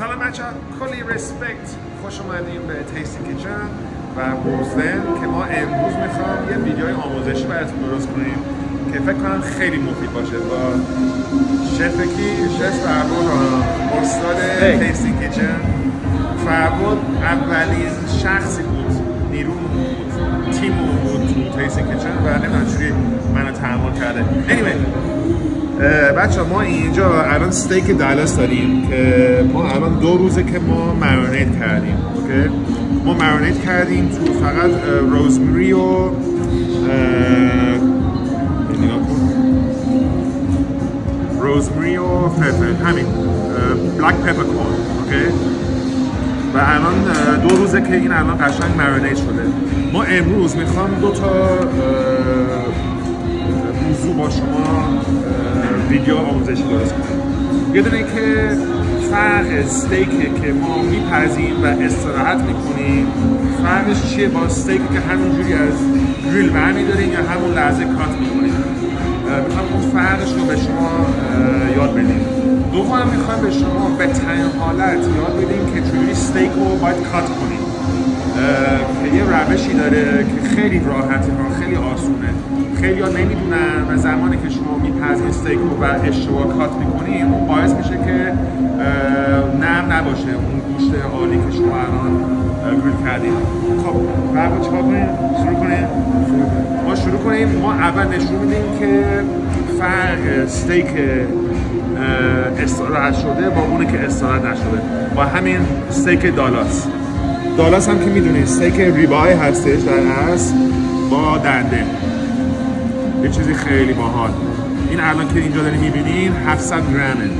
سلام بچه کلی رسپکت خوش اومدیم به تیستی کیچن و روزدن که ما امروز می‌خوام یه ویدیوی آموزشی براتون درست کنیم که فکر کنم خیلی مفید باشه. با شف کی؟ شف فربود استاد تیستی کیچن فربود اولین شخصی بود نیرو بود تیم بود تو تیستی کیچن و نمی‌دونم چوری منو تحمل کرده. Anyway بچه ها ما اینجا الان استیک دالاس داریم که ما الان دو روزه که ما marinate کردیم OK؟ ما marinate کردیم تو فقط rosemary و rosemary و pepper همین black peppercorn OK؟ و الان دو روزه که این الان قشنگ marinate شده. ما امروز می‌خوام دو تا موضوع با شما ویدیو آموزشی درست کنیم. یه که فرق استیک که ما میپزیم و استراحت می‌کنیم فرقش چیه با استیک که همونجوری از گریل برمیداریم یا همون لحظه کات می‌کنیم. می‌خوام اون فرقش رو به شما یاد بدیم. دوم می‌خوایم به شما به تنها حالت یاد بدیم که چجوری استیک رو باید کات کنیم. یه روشی داره که خیلی راحته و خیلی آسونه. خیلی ها نمی‌دونن و زمانی که شما میپزین استیک رو و اشتباه کات می‌کنیم اون باعث میشه که نرم نباشه اون گوشت عالی که شما الان گریل کردیم خب بعد چیکار کنیم؟ شروع کنیم؟ ما شروع کنیم. ما اول نشون میدیم که فرق استیک استراحت شده با اونی که استراحت نشده. با همین استیک دالاس دالاس هم که می‌دونید استیک ریبای هستش در اصل با دنده. یه چیزی خیلی باحال. این الان که اینجا داریم می‌بینین 700 گرمه.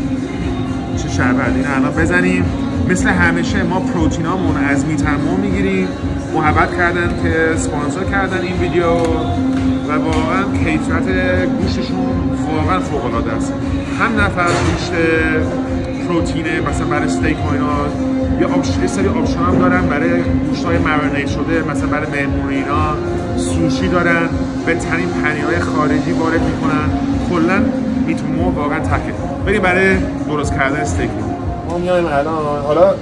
چه شربت. این الان بزنیم. مثل همیشه ما پروتینامون از میترمو می‌گیریم. محبت کردن که سپانسر کردن این ویدیو و واقعا کیفیت گوشتشون واقعا فوق العاده است. هم نفر گوشت پروتینه مثلا برای استیک و اینا. یه آپشن سری آپشن هم دارن برای گوشت های مرینیت شده مثلا برای مهمونی اینا. سوشی دارن به ترین پنیرهای خارجی وارد می‌کنن. کلا میتونمو واقعا تکه بریم برای درست کردن استیک ما میایم الان. حالا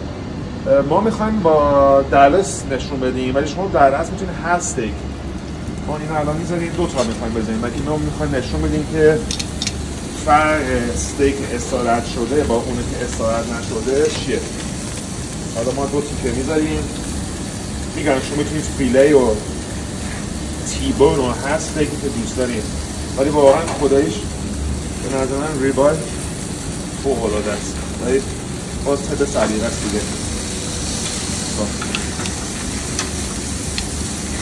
ما می‌خوایم با دلس نشون بدیم ولی شما در اصل می‌تونید هر استیک ما اینو الان می‌ذاریم دو تا می‌خوایم بزنیم ولی اینو می‌خوایم نشون بدیم که فرق استیک استارت شده با اونه که استارت نشده چیه؟ حالا ما دو تیکه می‌ذاریم. میگم شما می‌تونید فیله و تیبون و استیکی که دوست داریم ولی واقعا خداییش به نظر من ریبای فوق العاده است. ولی باز طبق سلیقه است دیگه.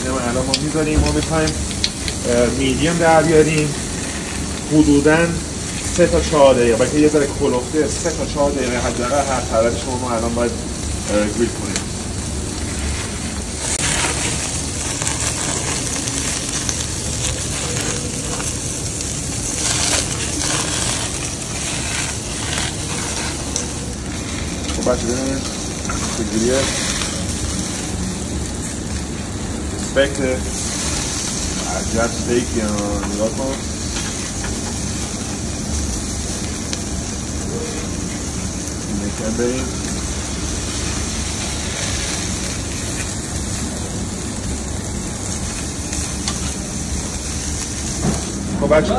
اینم الان ما می‌ذاریم. ما می‌خوایم میدیم در بیاریم. حدوداً سه تا چهار دقیقه. بلکه یه ذره کلفته سه تا چهار دقیقه حداقل هر طرف شما ما الان باید گریل کنیم خب بچه ببینید. چجوریه؟ اسپکت عجب ستیکی نگاه کن. نکن بریم خب بچه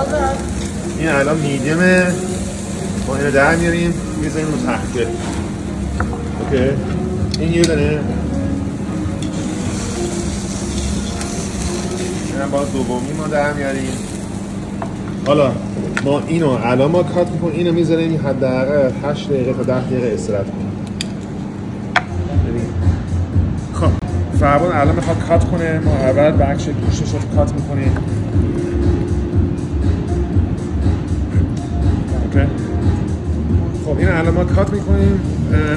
این الان میدیمه ما اینو در میاریم می‌زنیم رو تحته اوکی؟ این یه دونه. این باز دومی ما در میاریم. حالا اینو الان ما کات می‌کنیم اینو می‌ذاریم حداقل 8 دقیقه تا 10 دقیقه استراحت کنیم. خب فرمان الان می‌خواد کات کنه ما اول بخش گوشتش رو کات می‌کنیم. اوکی. خب این الان ما کات می‌کنیم.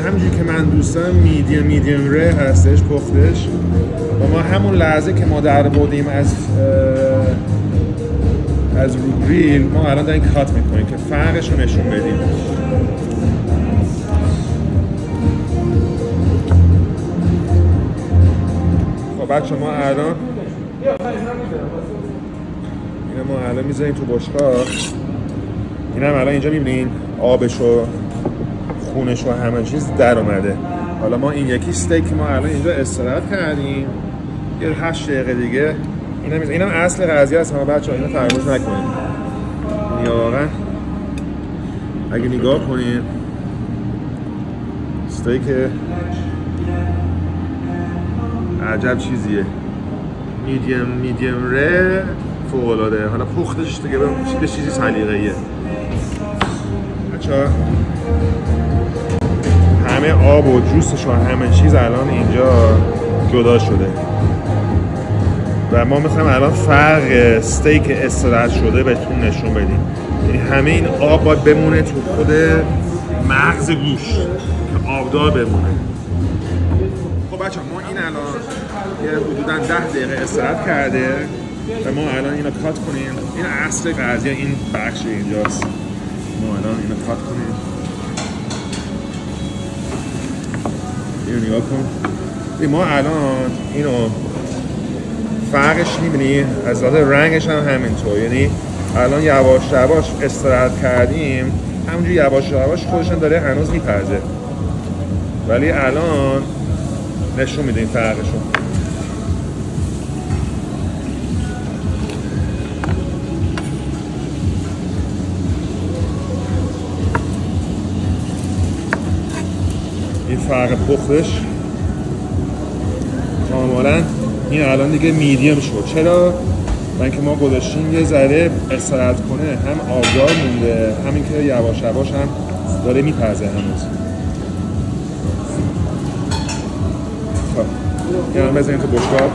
همینجوری که من دوستم میدیم میدیم ره هستش پختش. و ما همون لحظه که ما در بودیم از از رو گریل ما الان داریم کات می‌کنیم که فرقش رو نشون بدیم. خب بچه ما الان اینو ما الان می‌ذاریم تو بشقاب. این هم الان اینجا می‌بینین آبشو خونش و همه چیز در اومده. حالا ما این یکی استیک ما الان اینجا استراحت کردیم. یه هشت دقیقه دیگه اینم اینم اصل قضیه است. ما بچه‌ها اینو فراموش نکنید. یا واقعا اگه نگاه کنید استیک عجب چیزیه. میدیم میدیم ره فوق العاده حالا پختش دیگه به چیزی سلیقه‌ایه. بچه‌ها همه آب و جوسش و همه چیز الان اینجا جدا شده. و ما می‌خوایم الان فرق استیک استراحت شده بهتون نشون بدیم. یعنی همه این آب باید بمونه تو خود مغز گوش که آبدار بمونه. خب بچه ما این الان یه حدودا ده دقیقه استراحت کرده و ما الان اینو کات کنیم. این اصل قضیه این بخش اینجاست. ما الان اینو کات کنیم. اینو نگاه کن. ما الان اینو فرقش می‌بینی؟ از لحاظ رنگش هم همینطور. یعنی الان یواش یواش استراحت کردیم همونجور یواش یواش خودشون داره هنوز میپرزه ولی الان نشون میده این فرقشون این فرق پختش کاملا این الان دیگه میدیم شد. چرا؟ من که ما گذاشتیم یه ذره استراحت کنه. هم آبدار مونده همین که یواش یواش هم داره میپزه هنوز. خب یه هم بزنیم تو بشکاب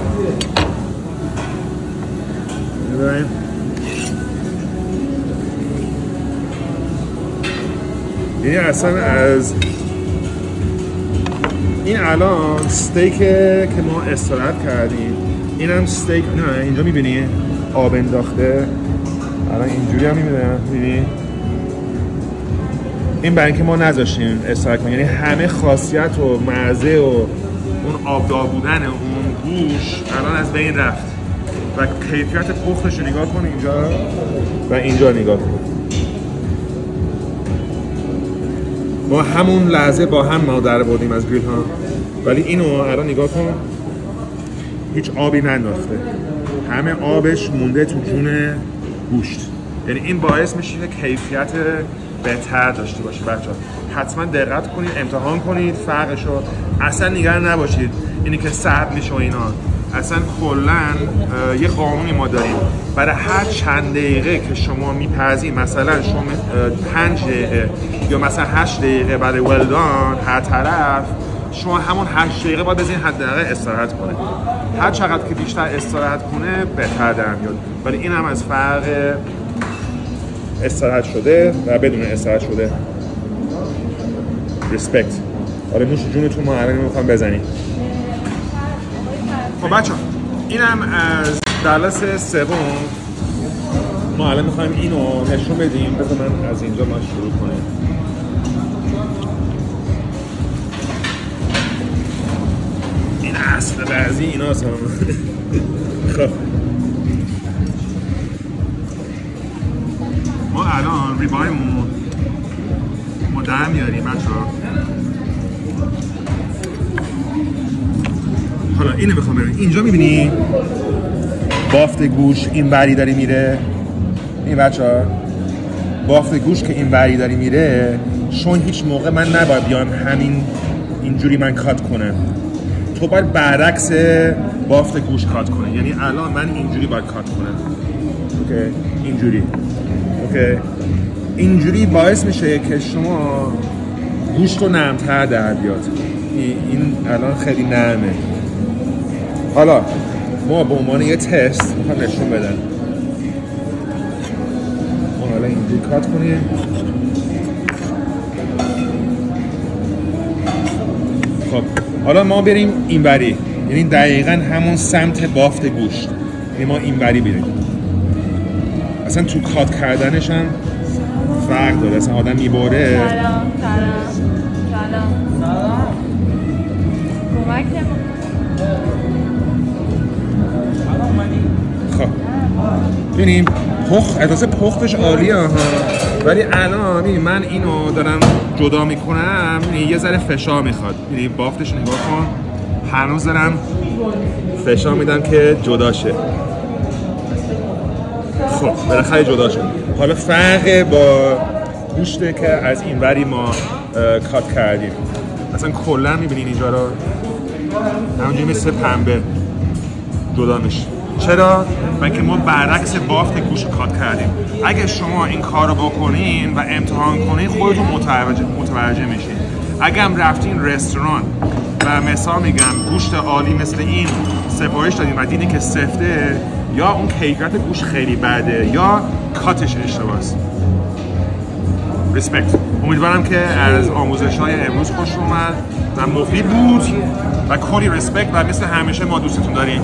ببینیم. یعنی اصلا از این الان استیک که ما استراحت کردیم این هم استیک نه اینجا می‌بینی؟ آب انداخته. الان اینجوری هم می‌بینی این برای اینکه ما نذاشتیم استراحت کنیم. یعنی همه خاصیت و مزه و اون آبدار بودن اون گوش الان از بین رفت. و کیفیت پختش رو نگاه کن اینجا. و اینجا نگاه کن. ما همون لحظه با هم ما در بردیم از گریل ها. ولی اینو الان نگاه کن. هیچ آبی ننداخته. همه آبش مونده تو جون گوشت. یعنی این باعث میشه که کیفیت بهتر داشته باشه. بچه حتما دقت کنید امتحان کنید فرقش اصلا نگران نباشید. اینی که سرد میشه و اینا. اصلا کلا یه قانونی ما داریم. برای هر چند دقیقه که شما میپزید مثلا شما پنج دقیقه یا مثلا هشت دقیقه برای ولدان هر طرف شما همون هشت دقیقه باید بزنید حداقل استراحت کنه. هر چقدر که بیشتر استراحت کنه بهتر در میاد. ولی این هم از فرق استراحت شده و بدون استراحت شده. ریسپکت آره نوش جونتون ما الان می‌خوام بزنیم. خب بچه اینم از دلس سوم. ما الان می‌خوایم اینو نشون بدیم. بذار من از اینجا ما شروع کنیم. این اصل بعضی اینا هم خب. ما الان ریبایمون در میاریم بچه حالا اینو می‌خوام ببین اینجا می‌بینی؟ بافت گوش این بری داری میره. این بچه ها. بافت گوش که این بری داری میره چون هیچ موقع من نباید بیام همین اینجوری من cut کنم. تو باید برعکس بافت گوشت cut کنه یعنی الان من اینجوری باید cut کنم. OK؟ اینجوری. OK؟ اینجوری باعث میشه که شما گوشت رو نرمتر در بیاد. این الان خیلی نرمه. حالا. ما به عنوان یه تست می‌خوام نشون بدم. ما حالا اینجوری کات کنیم. خب حالا ما بریم اینوری. یعنی دقیقا همون سمت بافت گوشت. یعنی ما اینوری بریم. اصلا تو کات کردنش هم فرق داره. اصلا آدم میباره سلام سلام. سلام. کمک خب. ببینیم پخ احساس پختش عالیه ها ولی الان من اینو دارم جدا می‌کنم می‌بینی یه ذره فشار می‌خواد. می‌بینی بافتش رو نگاه کن. هنوز دارم فشار میدم که جدا شه. خب بالاخره جدا شد. حالا فرق با گوشته که از این وری ما کات کردیم. اصلا کلا می‌بینین اینجا رو. همونجوری مثل پنبه. جدا میشه. چرا؟ من که ما برعکس بافت گوش کات کردیم. اگه شما این کار رو بکنین و امتحان کنین خودتون متوجه, متوجه میشین. اگه هم رفتین رستوران و مثال میگم گوشت عالی مثل این سفارش دادین و دیدین که سفته یا اون کیفیت گوش خیلی بده یا کاتش اشتباهه ریسپکت امیدوارم که از آموزش های امروز خوش اومد و مفید بود و کلی ریسپکت و مثل همیشه ما دوستتون داریم.